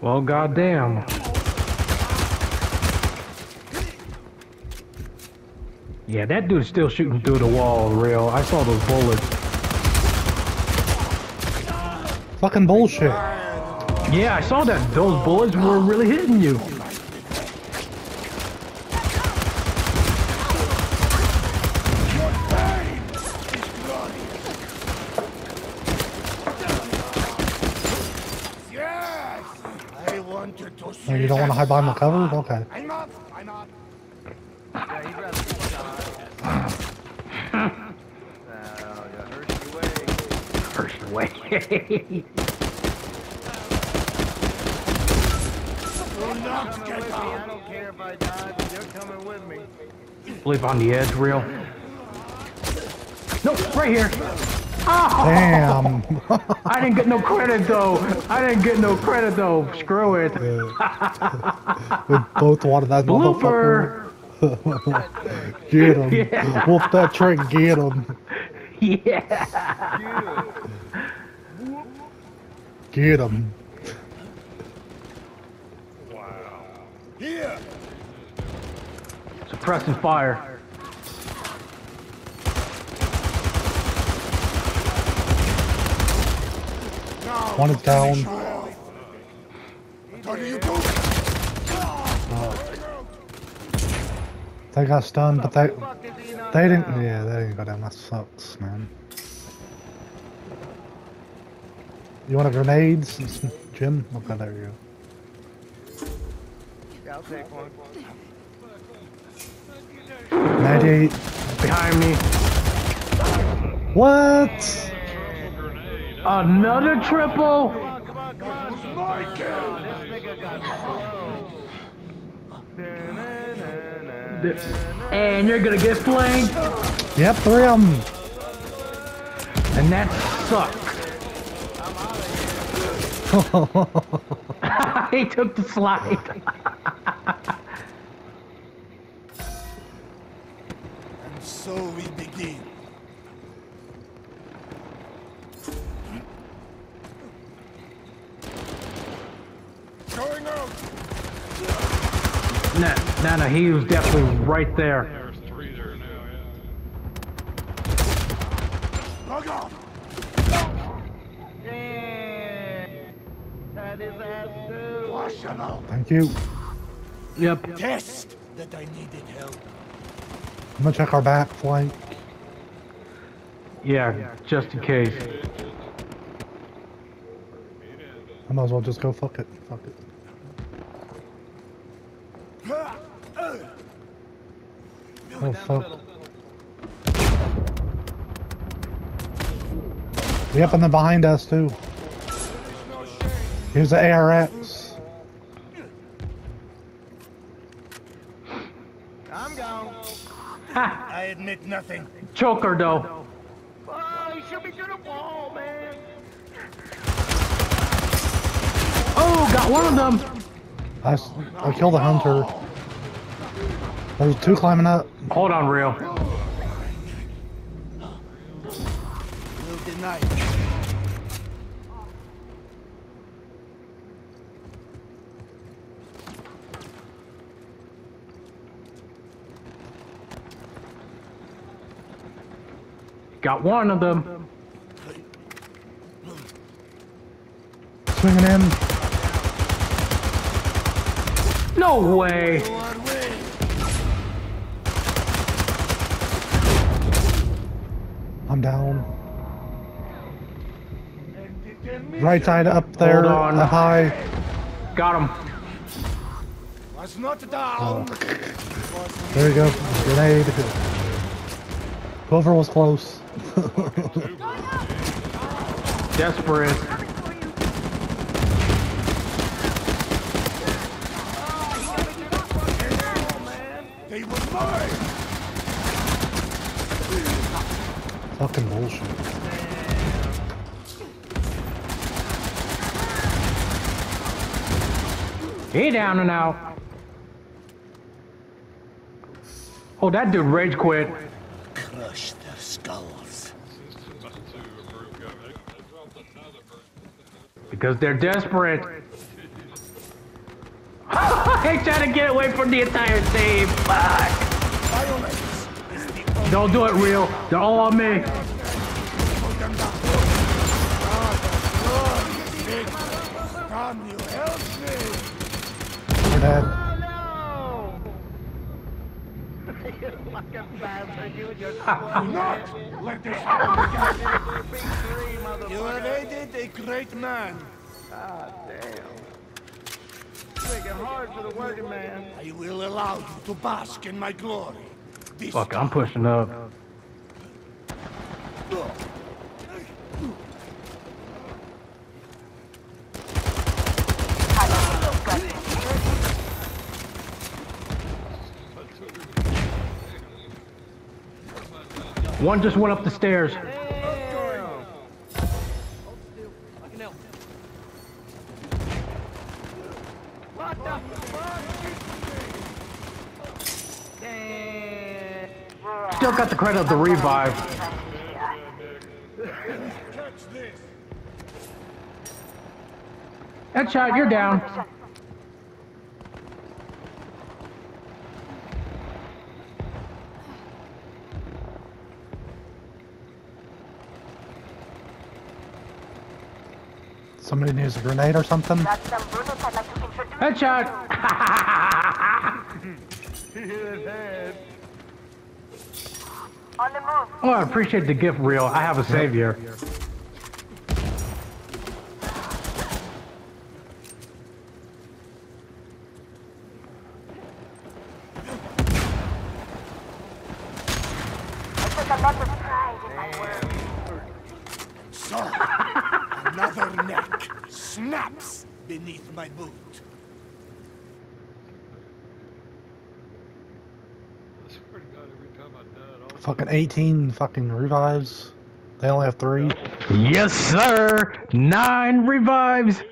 Well, goddamn. Yeah, that dude's still shooting through the wall, real. I saw those bullets. Fucking bullshit. Yeah, I saw that. Those bullets were really hitting you. Yes! I wanted to see Oh, you don't want to hide behind the cover? Okay. I'm up! I'm up! Yeah, he'd rather be shot. Yeah, Hershey way. First way. Do not Coming get with me. I out! don't care if I die. You're coming with me. Live on the edge, real. No, right here. Oh, Damn. I didn't get no credit though. I didn't get no credit though. Screw it. we both wanted that Blooper. motherfucker. Get him. Yeah. Wolf that trick, get him. Yeah. Get him. Wow. Yeah. Suppressing fire. One is down. finish her. What are you doing? They got stunned, but they Fuck is he not they didn't. Yeah, they didn't go down. That sucks, man. You want a grenade, s- s- Jim? Okay, there you go. Yeah, I'll take one. 98. Behind me. What? Another triple. Come on, come on, come on. And you're gonna get flanked. Yep, three of them. And that sucks. he took the slide. And so we begin. Going out! Nah, nah, nah, he was definitely right there. There's three there now, yeah. Log off! Yeah. That is ass too. Wash him out! Thank you. Yep. Test that I needed help. I'm gonna check our back flank. Yeah, just in case. I might as well just go fuck it. Fuck it. Oh fuck. Yep, and then behind us too. Here's the ARX. I'm gone. I admit nothing. Choker though. Oh, he should be to the wall, man. Oh, got one of them. I, s- I killed a hunter. There's two climbing up. Hold on, real. Got one of them. Swinging in. No way. Our down. Right side up there. Hold on. Up high. Got him. Was not down! There you go. Grenade. Whoever was close. Desperate. They were mine! Fucking bullshit. He down and out. Oh, that dude rage quit. Crush their skulls. About to approve go. They, they dropped another person. Because they're desperate. Hey, trying to get away from the entire team. Fuck. Don't do it, real. They're all on me. Ah. Can you help me? We're dead. Oh no! you fucking bastard, you and your let this You have aided a great man. God damn. You make it hard for the working man. I will allow you to bask in my glory. This Fuck, I'm pushing up. One just went up the stairs. Damn. Fucking hell. What the fuck? Damn. Still got the credit of the revive. Catch this. Headshot, you're down. Somebody needs a grenade or something. Got some bullets I'd like to introduce. Headshot. On the move. oh, I appreciate the gift, real. I have a savior. Another neck snaps beneath my boot. I swear to God, every time I die, all Fucking 18 fucking revives. They only have three. Yes, sir. Nine revives.